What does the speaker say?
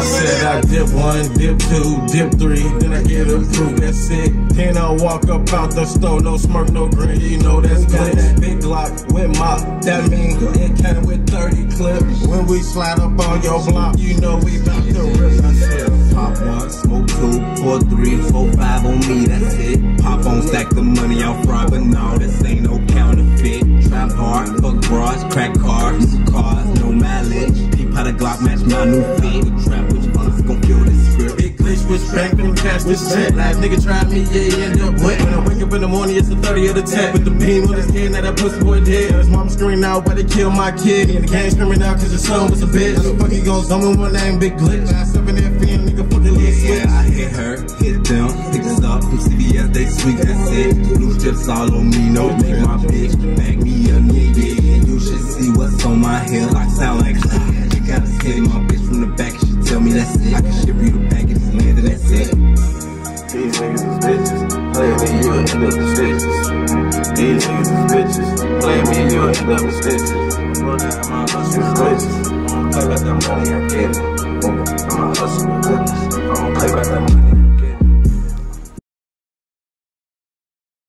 I said I dip one, dip two, dip three, then I get approved. That's it. Then I walk up out the store, no smirk, no grin. You know that's good. Big Glock with my, that mean it came with 30 clips. When we slide up on your block, you know we bout to rip. Three, four, five on me. That's it. Pop on, stack the money out front, but no, this ain't no counterfeit. Trap hard, fuck bras, crack cars, cars, no mileage. Peep how the Glock match my new fit. Trap which us gon' kill this script. Big glitch with bank, them cash with shit. Last nigga tried me, yeah, end up wet. When I wake up in the morning, it's the 30 of the 10. With the beam on his head, now that pussy boy dead. His mom screaming out, why they kill my kid? And the gang screaming out, cause his son was a bitch. How the fuck he gon' summon one name, Big Glitch? I seven they sweet, that's it. Blue strips all on me, no make my bitch back me a nigga. And you should see what's on my head, like sound like cloud. You gotta hit my bitch from the back, she tell me that's it. I can ship you the package, land and that's it. These niggas is bitches. Play me, you end up in stitches. These niggas is bitches. Play me, you end up in stitches. Niggas bitches. Play about that money I get. I'm a hustle with goodness.